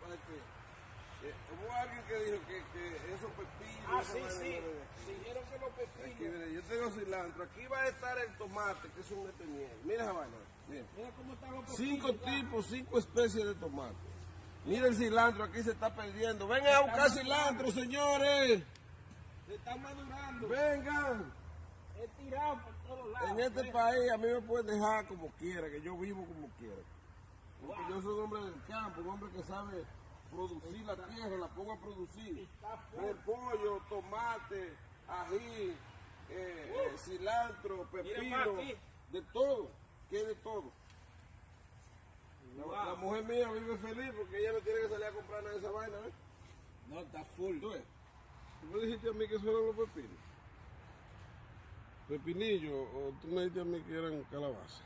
hubo alguien que dijo que, que esos pepinos... ah, sí, sí, aquí. dijeron que los Aquí, pepinos. mire, yo tengo cilantro. Aquí va a estar el tomate, que es un eteniel. Mira esa vaina. Mira. Mira cómo están los pepinos. Cinco tipos, cinco especies de tomate. Mira el cilantro, aquí se está perdiendo. Vengan a buscar cilantro, señores. Se están madurando. Vengan. Es tirado por todos lados. En este país a mí me pueden dejar como quiera, que yo vivo como quiera. Porque yo soy un hombre del campo, un hombre que sabe producir la tierra, la pongo a producir. Repollo, tomate, ají, eh, eh, cilantro, pepino, de todo, que de todo. La, mujer mía vive feliz porque ella no tiene que salir a comprar nada de esa vaina, ¿ves? No, está full. ¿Tú ves? ¿Tú me dijiste a mí que eso eran los pepinos? ¿Pepinillo o tú me dijiste a mí que eran calabaza?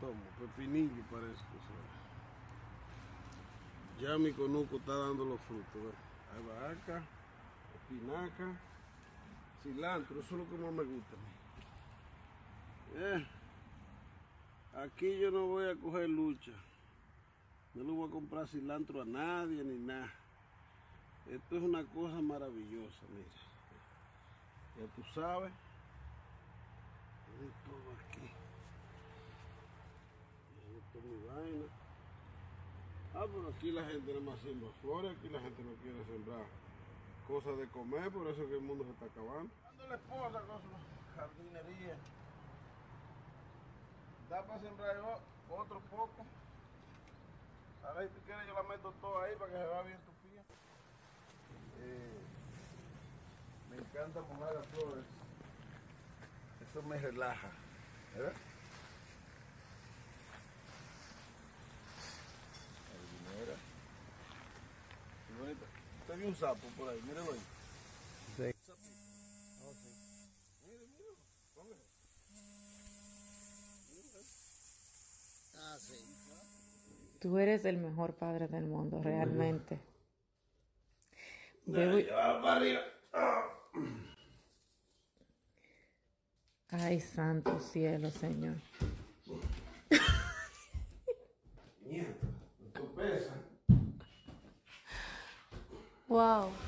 Toma, pepinillo parece que son. Ya mi conuco está dando los frutos. Albahaca, espinaca, cilantro, eso es lo que más me gusta. Eh, aquí yo no voy a coger lucha. No le voy a comprar cilantro a nadie ni nada. Esto es una cosa maravillosa, mira. Ya tú sabes. Todo aquí. Esto es mi vaina. Pero aquí la gente nada más siembra flores, aquí la gente no quiere sembrar cosas de comer, por eso es que el mundo se está acabando. Dando la esposa con su jardinería. Da para sembrar otro poco. A ver si tú quieres yo la meto todo ahí para que se vea bien tu pía. Eh, me encanta mojar las flores. Eso me relaja. ¿Verdad? Vio un sapo por ahí, míralo ahí. Sí. Mire, mire, póngale. Tú eres el mejor padre del mundo, realmente. Ay, santo cielo, Señor. Mierda, esto pesa. Wow. Ese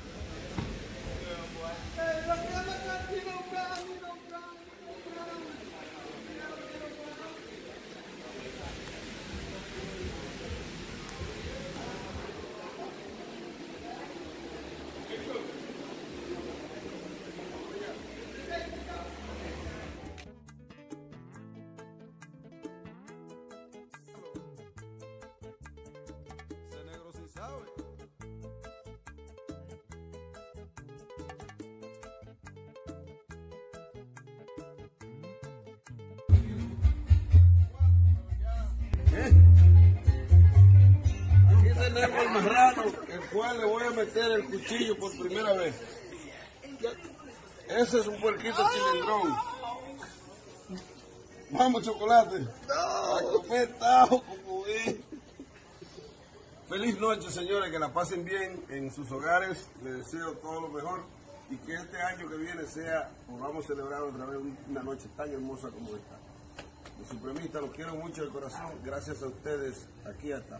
tenemos el marrano, el cual le voy a meter el cuchillo por primera vez. Ese es un puerquito chilindrón. Vamos, chocolate. Es. Feliz noche, señores. Que la pasen bien en sus hogares. Les deseo todo lo mejor. Y que este año que viene sea, podamos celebrar otra vez una noche tan hermosa como esta. Los supremistas los quiero mucho de corazón. Gracias a ustedes. Aquí está.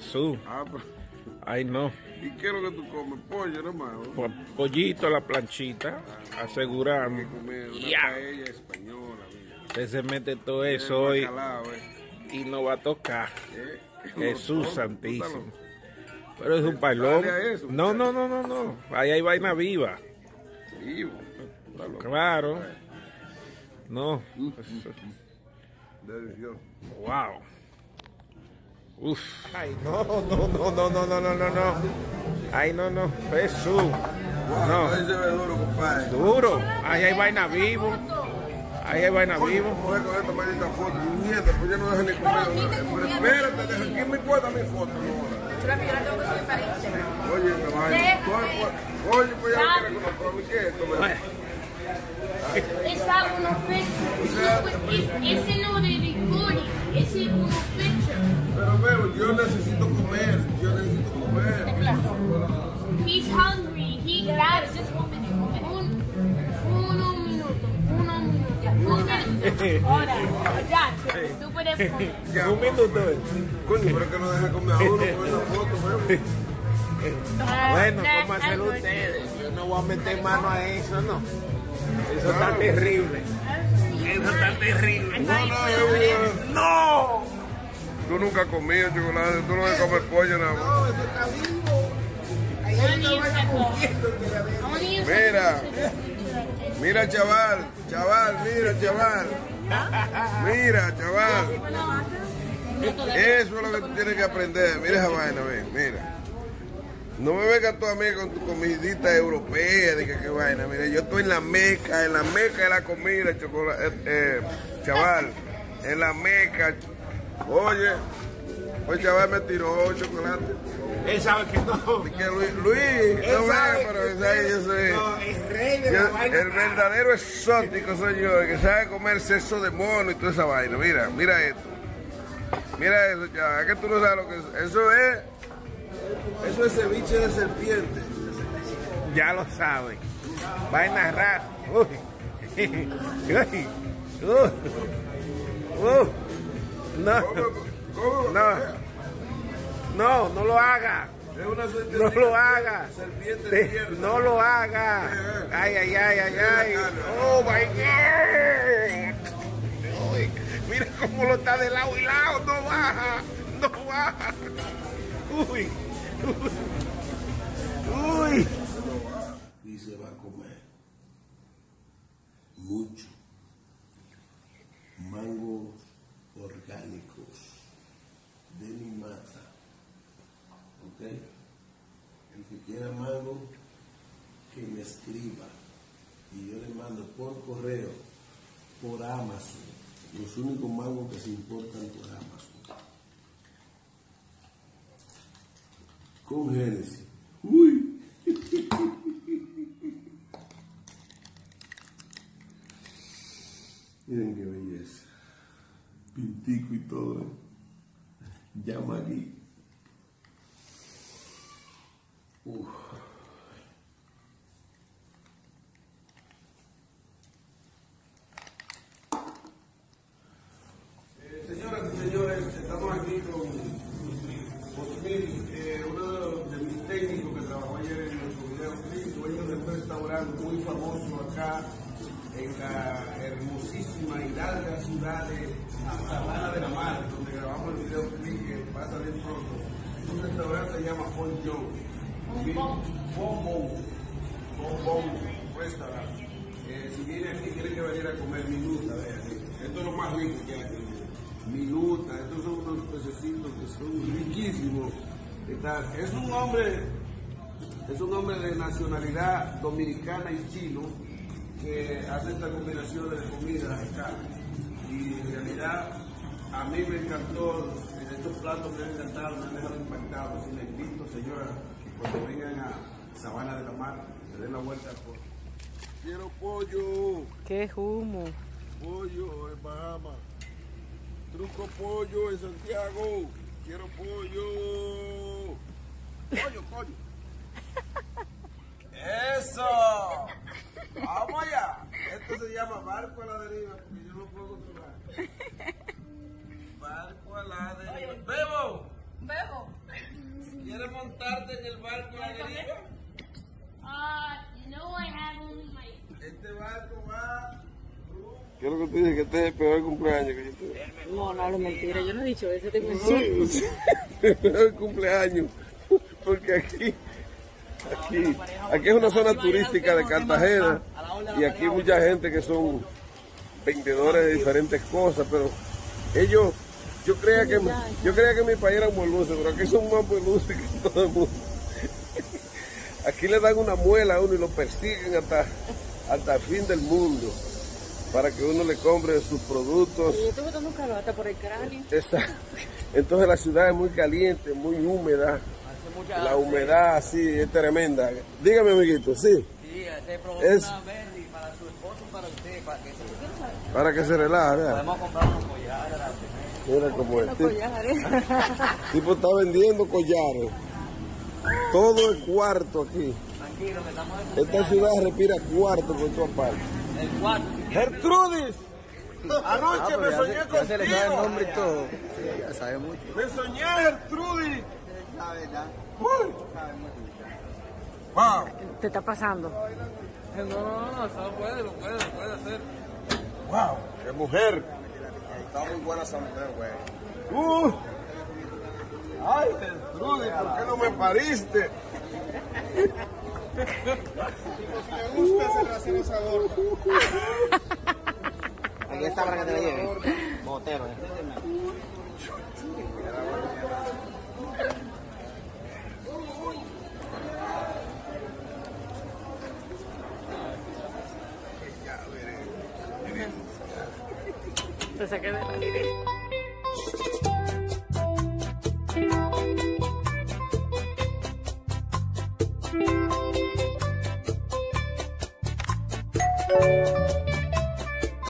Jesús. Ah, pero- Ay, no. ¿Y qué es lo que tú comes? Pollo, hermano. Po- Pollito a la planchita, aseguramos. Comer una Ya. paella española, mira. Usted se mete todo eso hoy eh. y no va a tocar. Eh, Jesús santísimo. Pero es un palón. Eso, No, no, no, no, no. Ahí hay vaina viva. Vivo. Claro. No. Delicioso. Wow. Uf. Ay, no, no, no, no, no, no, no, no, no. Ay, no, no. Jesús. No. Duro, compadre. Duro. Ahí hay vaina vivo. Ahí hay vaina vivo. Esta maldita foto. Mierda, pues ya no dejan ni comer. Pero espérate, deja ¿quién me guarda mi foto ahora? Que. Oye, me vaina. Oye, pues ya no quiero mí, ¿qué es esto? Ay, Está unos pictures. Ese no de recording, ese. Pero veo, yo necesito comer. Yo necesito comer. He's hungry. He got just one minute. Un, uno minuto. Uno minuto. Un minuto. Ahora, ya, tú puedes. Ya, Un minuto. eh. Coño, pero que no deja comer a uno con esa foto, veo. Bueno, cómanselo ustedes. Yo no voy a meter mano a eso, no. Eso está terrible. Eso está terrible. No, no, ¡No! Tú nunca has comido chocolate, tú no comer pollo nada más. Mira. Mira, chaval, chaval, mira, chaval. Mira, chaval. Eso es lo que tú tienes que aprender. Mira esa vaina, ve, mira. No me vengas tú a mí con tu comidita europea, de que qué vaina. Mira, yo estoy en la meca, en la meca de la comida, chocolate, eh, eh, chaval. En la meca. Oye, hoy chaval me tiró chocolate. Él sabe que no. Que Luis, Luis, no sabe ve, pero que esa- yo soy. No, el rey de la vaina. el verdadero exótico soy yo, el que sabe comer sexo de mono y toda esa vaina. Mira, mira esto. Mira eso, chaval. Es que tú no sabes lo que es. Eso es. Eso es ceviche de serpiente. Ya lo sabe. Vaina rara. Uy. Uy. Uh. Uh. No. No. No, no lo haga. Es una serpiente. No lo haga. Serpiente Sí, tierna. No lo haga. Ay, ay, ay, ay, ay. Oh my God. Uy, Mira cómo lo está de lado y lado. No baja. No baja. Uy. Uy. y se va a comer mucho mangos orgánicos de mi mata. ¿Ok? El que quiera mango, que me escriba y yo le mando por correo, por Amazon, los únicos mangos que se importan por Amazon. Con Génesis. Uy. Miren qué belleza. Pintico y todo. ¿eh? Llama aquí. Uf. Eh, Señoras y señores, estamos aquí con Osmil, eh, uno de mis técnicos que trabajó ayer en nuestro video clip, dueño de un restaurante muy famoso acá en la hermosísima y larga ciudad de Sabana de la Mar, donde grabamos el video que va a salir pronto. Un restaurante se llama Bon Joe. Bon Bon. Bon Bon Restaurant. Eh, si viene aquí, tiene que venir a comer minuta, vean. Esto es lo más rico que hay aquí. Minuta, estos son unos pececitos que son riquísimos. Está- Es un hombre, es un hombre de nacionalidad dominicana y chino que hace esta combinación de comidas acá. Y en realidad a mí me encantó, en estos platos me han encantado, me han dejado impactado. Así les invito, señora, que cuando vengan a Sabana de la Mar, se den la vuelta por... Quiero pollo. Qué humo. Pollo en Bahamas. Truco pollo en Santiago. Quiero pollo. Pollo, pollo. ¡Eso! ¡Vamos allá! Esto se llama barco a la deriva porque yo no puedo controlar. Barco a la deriva. ¡Bebo! Bebo. ¿Quieres montarte en el barco a la deriva? Uh, no, I have only my. Este barco va. ¿Qué es lo que te dije? Que este es el peor cumpleaños que yo tuve. No, no hablo mentira. Yo no he dicho eso. Te Sí, sí. El peor cumpleaños. Porque aquí, aquí, aquí es una zona turística de Cartagena y aquí hay mucha gente que son vendedores de diferentes cosas, pero ellos Yo creía que yo creía que mi país era luce, pero aquí son más luces que todo el mundo. Aquí le dan una muela a uno y lo persiguen hasta, hasta el fin del mundo para que uno le compre sus productos. Yo estuve dando calor hasta por el cráneo. Está- Entonces la ciudad es muy caliente, muy húmeda. La humedad sí es tremenda. Dígame, amiguito, sí. Sí, ese provocó Es- una para su esposo y para usted, para que se Para que se relaje, vea. podemos comprar unos collares. la- Mira cómo es. Tipo- collares. tipo está vendiendo collares. Todo el cuarto aquí. Tranquilo, que estamos en Esta ciudad respira cuarto por todas partes. el cuarto. Gertrudis, anoche me soñé Ya se le sabe el contigo. nombre y todo. Sí, ya sabe mucho. Me soñé, Gertrudis. Wow, Te está pasando. No, no, no, eso puede, lo puede, lo puede hacer. wow, qué mujer. Está muy buena esa mujer, güey. Uh. Ay, Gertrudis, ¿por qué no me pariste? Me gusta ese racionalizador. Aquí está para que te lo lleve. Motero, ¿eh? Te saqué del aire.